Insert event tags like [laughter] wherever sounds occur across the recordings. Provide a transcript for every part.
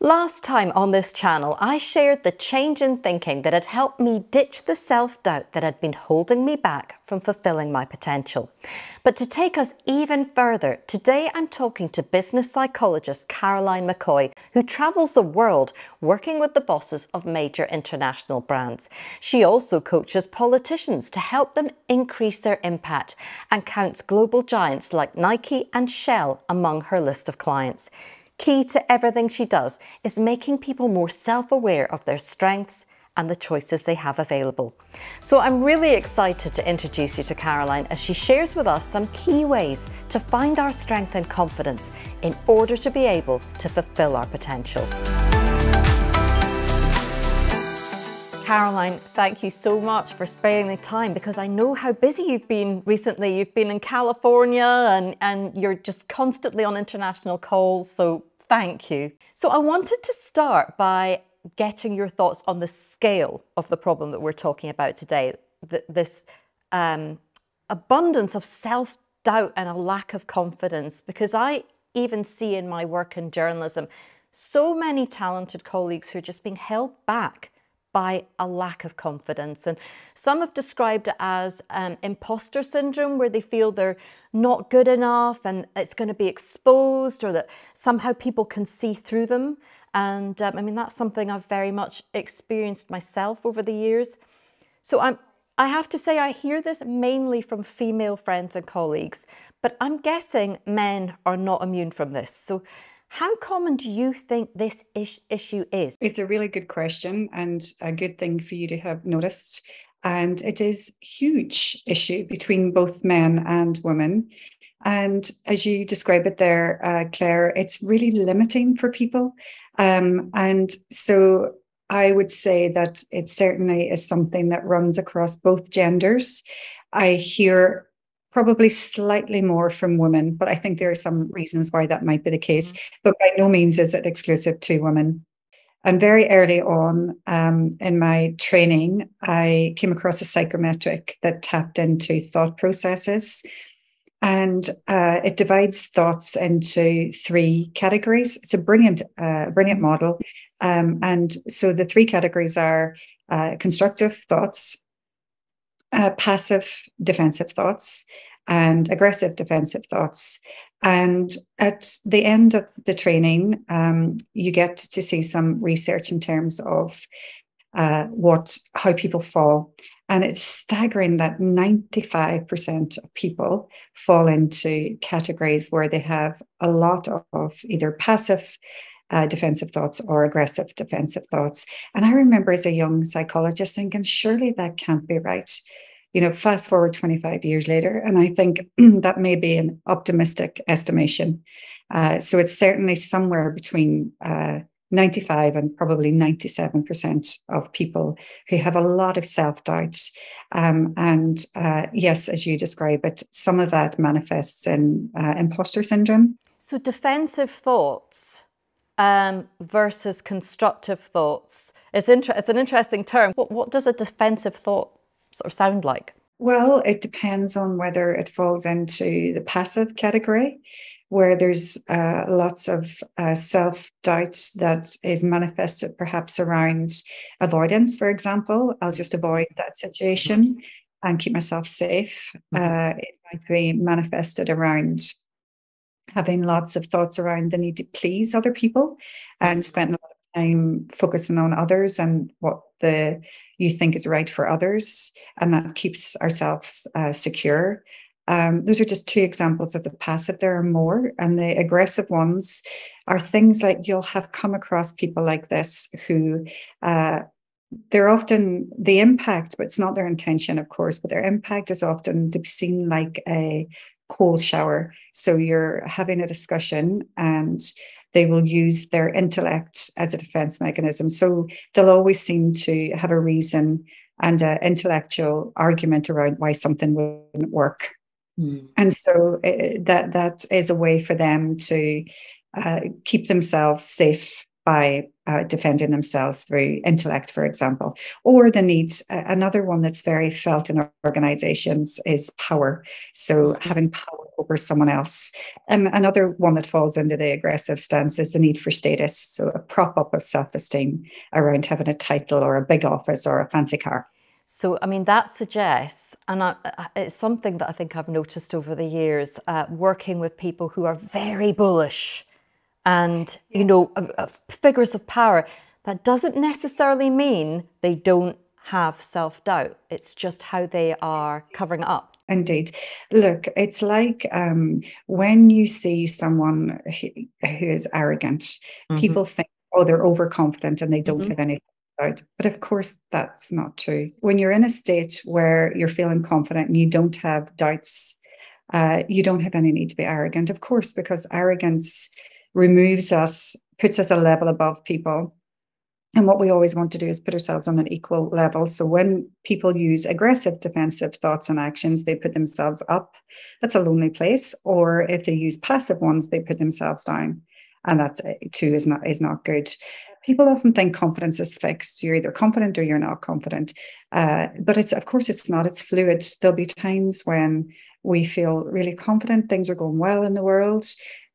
Last time on this channel, I shared the change in thinking that had helped me ditch the self doubt that had been holding me back from fulfilling my potential. But to take us even further, today I'm talking to business psychologist Caroline McCoy, who travels the world working with the bosses of major international brands. She also coaches politicians to help them increase their impact and counts global giants like Nike and Shell among her list of clients. Key to everything she does is making people more self aware of their strengths and the choices they have available. So I'm really excited to introduce you to Caroline as she shares with us some key ways to find our strength and confidence in order to be able to fulfill our potential. Caroline, thank you so much for sparing the time because I know how busy you've been recently. You've been in California and, and you're just constantly on international calls. So Thank you. So I wanted to start by getting your thoughts on the scale of the problem that we're talking about today. This um, abundance of self doubt and a lack of confidence, because I even see in my work in journalism so many talented colleagues who are just being held back by a lack of confidence. And some have described it as um, imposter syndrome, where they feel they're not good enough and it's going to be exposed or that somehow people can see through them. And um, I mean, that's something I've very much experienced myself over the years. So I'm, I have to say, I hear this mainly from female friends and colleagues, but I'm guessing men are not immune from this. So how common do you think this issue is? It's a really good question and a good thing for you to have noticed. And it is huge issue between both men and women. And as you describe it there, uh, Claire, it's really limiting for people. Um, and so I would say that it certainly is something that runs across both genders. I hear probably slightly more from women, but I think there are some reasons why that might be the case. Mm-hmm. But by no means is it exclusive to women. And very early on um, in my training, I came across a psychometric that tapped into thought processes. And uh, it divides thoughts into three categories. It's a brilliant, uh, brilliant model. Um, and so the three categories are uh, constructive thoughts, uh, passive defensive thoughts and aggressive defensive thoughts. And at the end of the training, um, you get to see some research in terms of uh, what how people fall. And it's staggering that 95% of people fall into categories where they have a lot of either passive uh, defensive thoughts or aggressive defensive thoughts. And I remember as a young psychologist thinking, surely that can't be right you know, fast forward 25 years later. And I think [clears throat] that may be an optimistic estimation. Uh, so it's certainly somewhere between uh, 95 and probably 97% of people who have a lot of self doubt. Um, and uh, yes, as you describe it, some of that manifests in uh, imposter syndrome. So defensive thoughts. Um, versus constructive thoughts. It's, inter- it's an interesting term. What, what does a defensive thought sort of sound like? Well, it depends on whether it falls into the passive category, where there's uh, lots of uh, self doubt that is manifested perhaps around avoidance, for example. I'll just avoid that situation and keep myself safe. Mm-hmm. Uh, it might be manifested around having lots of thoughts around the need to please other people and spend a lot of time focusing on others and what the you think is right for others, and that keeps ourselves uh, secure. Um, those are just two examples of the passive. There are more, and the aggressive ones are things like you'll have come across people like this who uh, they're often the impact, but it's not their intention, of course, but their impact is often to be seen like a cold shower. So you're having a discussion and they will use their intellect as a defense mechanism. So they'll always seem to have a reason and an intellectual argument around why something wouldn't work. Mm. And so uh, that that is a way for them to uh, keep themselves safe by uh, defending themselves through intellect, for example, or the need. Uh, another one that's very felt in organizations is power. So having power over someone else. And another one that falls into the aggressive stance is the need for status. So a prop up of self esteem around having a title or a big office or a fancy car. So, I mean, that suggests, and I, it's something that I think I've noticed over the years, uh, working with people who are very bullish and, you know, figures of power. That doesn't necessarily mean they don't have self doubt. It's just how they are covering it up. Indeed. Look, it's like um, when you see someone who, who is arrogant, mm-hmm. people think, oh, they're overconfident and they don't mm-hmm. have anything out. But of course, that's not true. When you're in a state where you're feeling confident and you don't have doubts, uh, you don't have any need to be arrogant, of course, because arrogance removes us, puts us a level above people. And what we always want to do is put ourselves on an equal level. So when people use aggressive defensive thoughts and actions, they put themselves up. That's a lonely place. Or if they use passive ones, they put themselves down. And that eh, too is not is not good people often think confidence is fixed. You're either confident or you're not confident. Uh, but it's, of course, it's not. It's fluid. There'll be times when we feel really confident, things are going well in the world,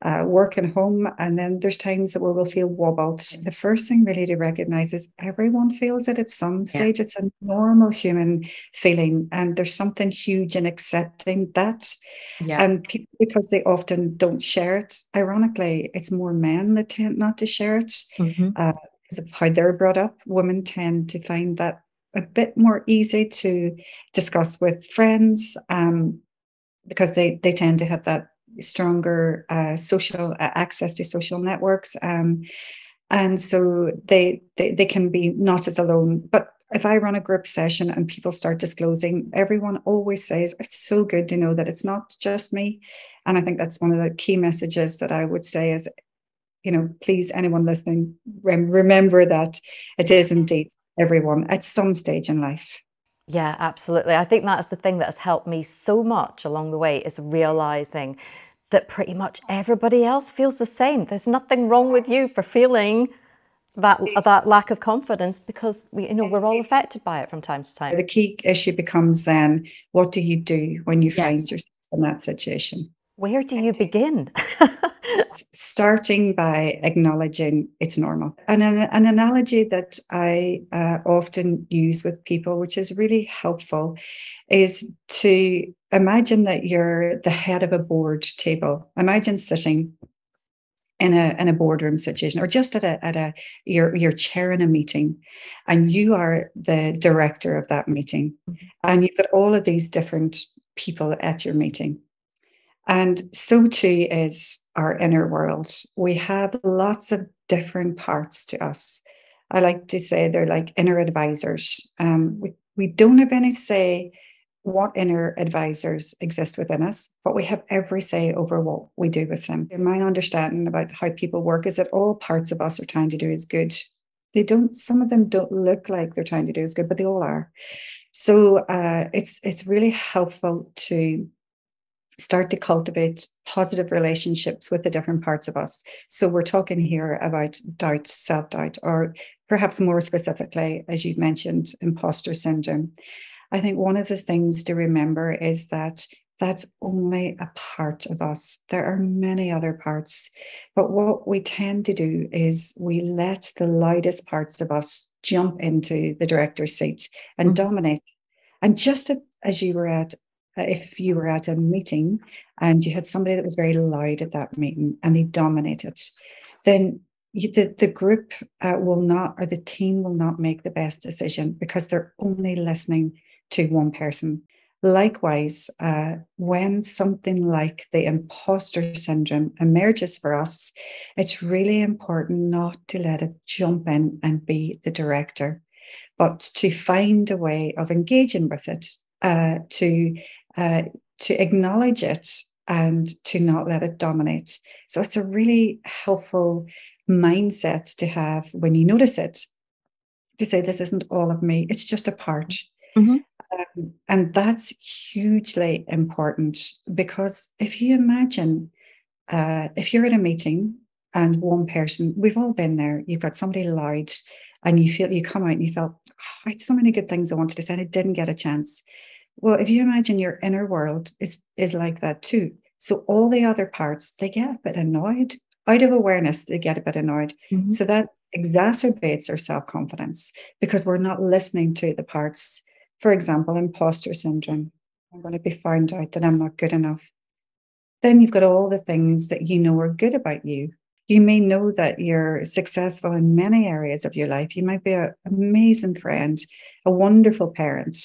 uh, work and home. And then there's times where we'll feel wobbled. The first thing really to recognize is everyone feels it at some stage. Yeah. It's a normal human feeling. And there's something huge in accepting that. Yeah. And people, because they often don't share it, ironically, it's more men that tend not to share it mm-hmm. uh, because of how they're brought up. Women tend to find that a bit more easy to discuss with friends um, because they they tend to have that stronger uh, social uh, access to social networks. Um, and so they, they they can be not as alone. But if I run a group session and people start disclosing, everyone always says it's so good to know that it's not just me. And I think that's one of the key messages that I would say is, you know, please anyone listening, rem- remember that it is indeed everyone at some stage in life. Yeah, absolutely. I think that's the thing that has helped me so much along the way is realizing that pretty much everybody else feels the same. There's nothing wrong with you for feeling that that lack of confidence because we you know we're all affected by it from time to time. The key issue becomes then what do you do when you find yourself in that situation? Where do you begin? [laughs] starting by acknowledging it's normal. And an, an analogy that I uh, often use with people, which is really helpful, is to imagine that you're the head of a board table. Imagine sitting in a in a boardroom situation or just at a at a you're you're chairing a meeting and you are the director of that meeting mm-hmm. and you've got all of these different people at your meeting and so too is our inner world. We have lots of different parts to us. I like to say they're like inner advisors. Um, we, we don't have any say what inner advisors exist within us, but we have every say over what we do with them. In my understanding about how people work is that all parts of us are trying to do is good. They don't, some of them don't look like they're trying to do is good, but they all are. So uh, it's it's really helpful to start to cultivate positive relationships with the different parts of us. So we're talking here about doubt, self doubt, or perhaps more specifically, as you've mentioned, imposter syndrome. I think one of the things to remember is that that's only a part of us. There are many other parts. But what we tend to do is we let the loudest parts of us jump into the director's seat and mm-hmm. dominate. And just as you were at if you were at a meeting and you had somebody that was very loud at that meeting and they dominated, then you, the, the group uh, will not, or the team will not make the best decision because they're only listening to one person. Likewise, uh, when something like the imposter syndrome emerges for us, it's really important not to let it jump in and be the director, but to find a way of engaging with it, uh, to uh, to acknowledge it and to not let it dominate. So it's a really helpful mindset to have when you notice it to say, This isn't all of me, it's just a part. Mm-hmm. Um, and that's hugely important because if you imagine, uh, if you're at a meeting and one person, we've all been there. You've got somebody loud and you feel you come out and you felt, oh, I had so many good things I wanted to say and I didn't get a chance. Well, if you imagine your inner world is is like that too. So all the other parts, they get a bit annoyed. Out of awareness, they get a bit annoyed. Mm-hmm. So that exacerbates our self-confidence because we're not listening to the parts. For example, imposter syndrome. I'm going to be found out that I'm not good enough. Then you've got all the things that you know are good about you. You may know that you're successful in many areas of your life. You might be an amazing friend, a wonderful parent,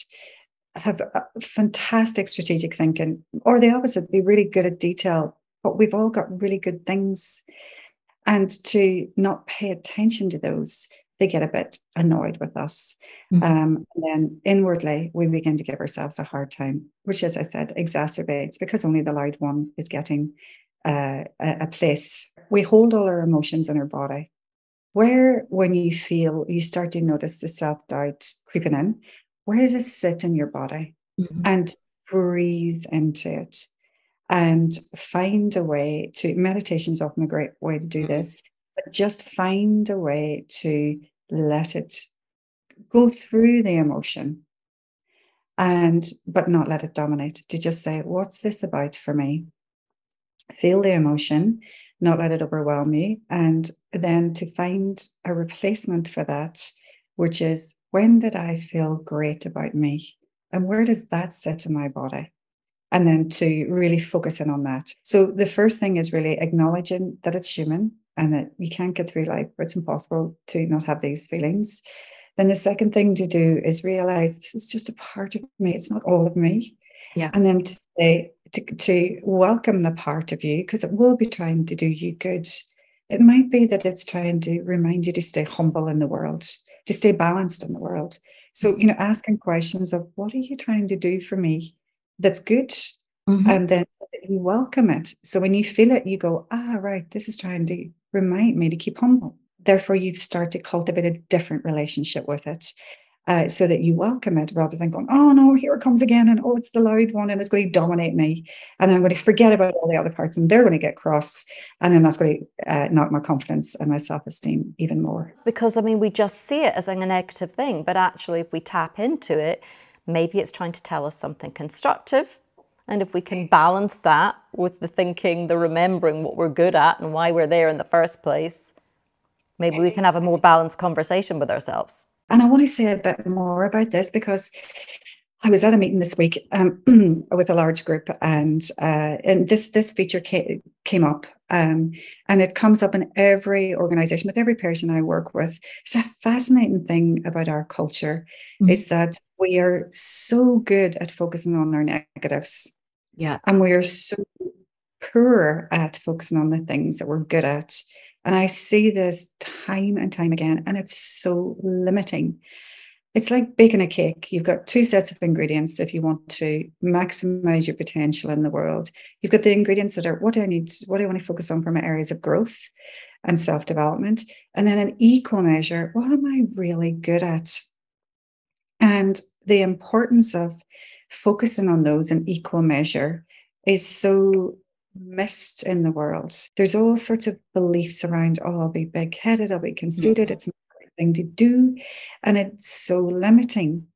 have fantastic strategic thinking, or the opposite, be really good at detail. But we've all got really good things. And to not pay attention to those, they get a bit annoyed with us. Mm-hmm. Um, and then inwardly, we begin to give ourselves a hard time, which, as I said, exacerbates because only the loud one is getting uh, a, a place. We hold all our emotions in our body. Where, when you feel you start to notice the self doubt creeping in, where does it sit in your body? Mm-hmm. And breathe into it and find a way to meditation is often a great way to do mm-hmm. this but just find a way to let it go through the emotion and but not let it dominate to just say what's this about for me feel the emotion not let it overwhelm me and then to find a replacement for that which is when did I feel great about me? And where does that sit in my body? And then to really focus in on that. So the first thing is really acknowledging that it's human and that you can't get through life, it's impossible to not have these feelings. Then the second thing to do is realize this is just a part of me, it's not all of me. Yeah. And then to say, to, to welcome the part of you, because it will be trying to do you good. It might be that it's trying to remind you to stay humble in the world to stay balanced in the world. So, you know, asking questions of what are you trying to do for me that's good? Mm-hmm. And then you welcome it. So when you feel it, you go, ah, right, this is trying to remind me to keep humble. Therefore, you start to cultivate a different relationship with it uh, so that you welcome it rather than going, oh no, here it comes again. And oh, it's the loud one and it's going to dominate me. And I'm going to forget about all the other parts and they're going to get cross. And then that's going to uh, knock my confidence and my self esteem even more. Because I mean, we just see it as a negative thing. But actually, if we tap into it, maybe it's trying to tell us something constructive. And if we can balance that with the thinking, the remembering what we're good at and why we're there in the first place, maybe we can have a more balanced conversation with ourselves. And I want to say a bit more about this because I was at a meeting this week um, [clears throat] with a large group, and uh, and this this feature came, came up, um, and it comes up in every organization with every person I work with. It's a fascinating thing about our culture mm-hmm. is that we are so good at focusing on our negatives, yeah, and we are so poor at focusing on the things that we're good at. And I see this time and time again, and it's so limiting. It's like baking a cake. You've got two sets of ingredients if you want to maximize your potential in the world. You've got the ingredients that are what do I need, what do I want to focus on for my areas of growth and self development? And then an equal measure, what am I really good at? And the importance of focusing on those in equal measure is so missed in the world. There's all sorts of beliefs around, oh, I'll be big headed, I'll be conceited, yes. it's not the right thing to do. And it's so limiting.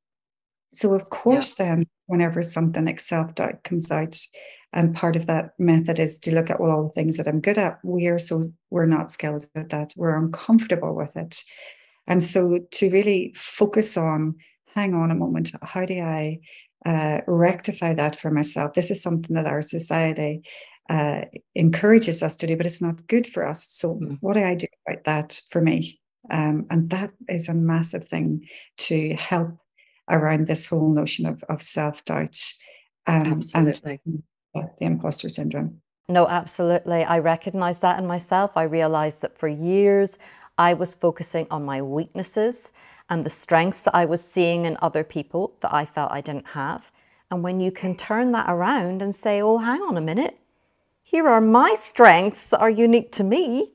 So, of course, yeah. then, whenever something like self doubt comes out, and part of that method is to look at well, all the things that I'm good at. We're so we're not skilled at that. We're uncomfortable with it. And so to really focus on, hang on a moment, how do I uh, rectify that for myself? This is something that our society uh, encourages us to do, but it's not good for us. So, mm. what do I do about that for me? Um, and that is a massive thing to help around this whole notion of, of self doubt um, and the imposter syndrome. No, absolutely. I recognize that in myself. I realized that for years I was focusing on my weaknesses and the strengths that I was seeing in other people that I felt I didn't have. And when you can turn that around and say, oh, hang on a minute, here are my strengths that are unique to me.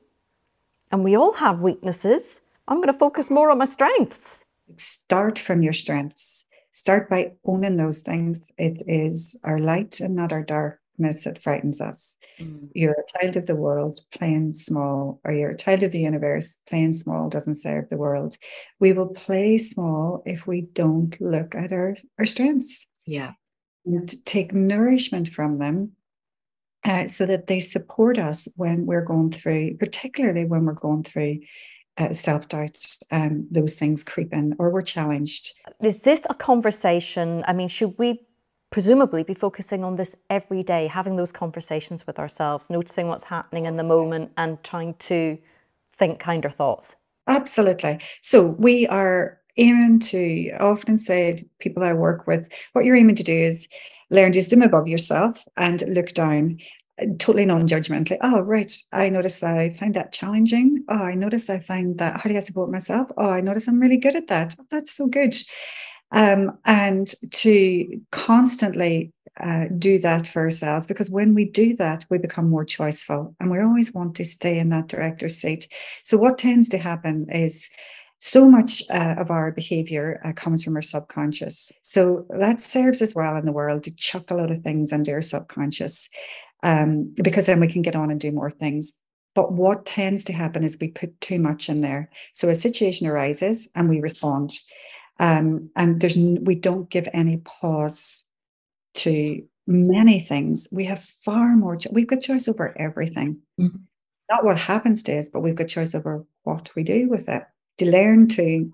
And we all have weaknesses. I'm going to focus more on my strengths. Start from your strengths. Start by owning those things. It is our light and not our darkness that frightens us. Mm. You're a child of the world, playing small, or you're a child of the universe, playing small doesn't serve the world. We will play small if we don't look at our, our strengths. Yeah. And take nourishment from them uh, so that they support us when we're going through, particularly when we're going through uh, self doubt, um, those things creep in, or we're challenged. Is this a conversation? I mean, should we presumably be focusing on this every day, having those conversations with ourselves, noticing what's happening in the moment, and trying to think kinder thoughts? Absolutely. So we are aiming to often say people I work with, what you're aiming to do is learn to zoom above yourself and look down totally non-judgmentally oh right. I notice i find that challenging. Oh i notice i find that how do i support myself? Oh i notice i'm really good at that. Oh, that's so good. Um, and to constantly uh, do that for ourselves because when we do that we become more choiceful and we always want to stay in that director's seat. So what tends to happen is so much uh, of our behavior uh, comes from our subconscious. So that serves us well in the world to chuck a lot of things into our subconscious um, because then we can get on and do more things. But what tends to happen is we put too much in there. So a situation arises and we respond. Um, and there's we don't give any pause to many things. We have far more. We've got choice over everything. Mm-hmm. Not what happens to us, but we've got choice over what we do with it to learn to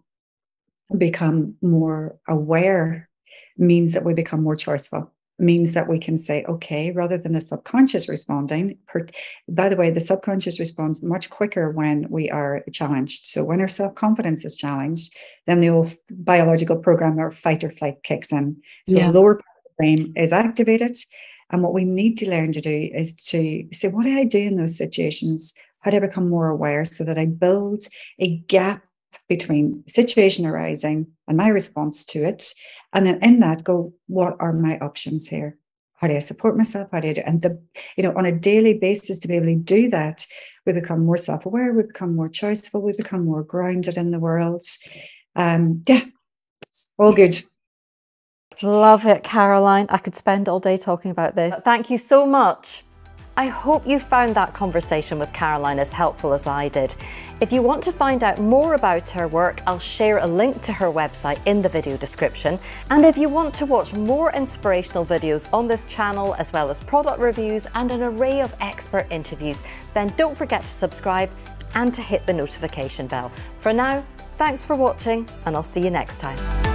become more aware means that we become more choiceful means that we can say okay rather than the subconscious responding per, by the way the subconscious responds much quicker when we are challenged. So when our self-confidence is challenged then the old biological program or fight or flight kicks in. So yeah. lower part of the brain is activated and what we need to learn to do is to say what do i do in those situations? How do i become more aware so that i build a gap between situation arising and my response to it. And then in that, go, what are my options here? How do I support myself? How do I do? And the, you know, on a daily basis to be able to do that, we become more self-aware, we become more choiceful, we become more grounded in the world. Um, yeah, all good. Love it, Caroline. I could spend all day talking about this. Thank you so much. I hope you found that conversation with Caroline as helpful as I did. If you want to find out more about her work, I'll share a link to her website in the video description. And if you want to watch more inspirational videos on this channel, as well as product reviews and an array of expert interviews, then don't forget to subscribe and to hit the notification bell. For now, thanks for watching and I'll see you next time.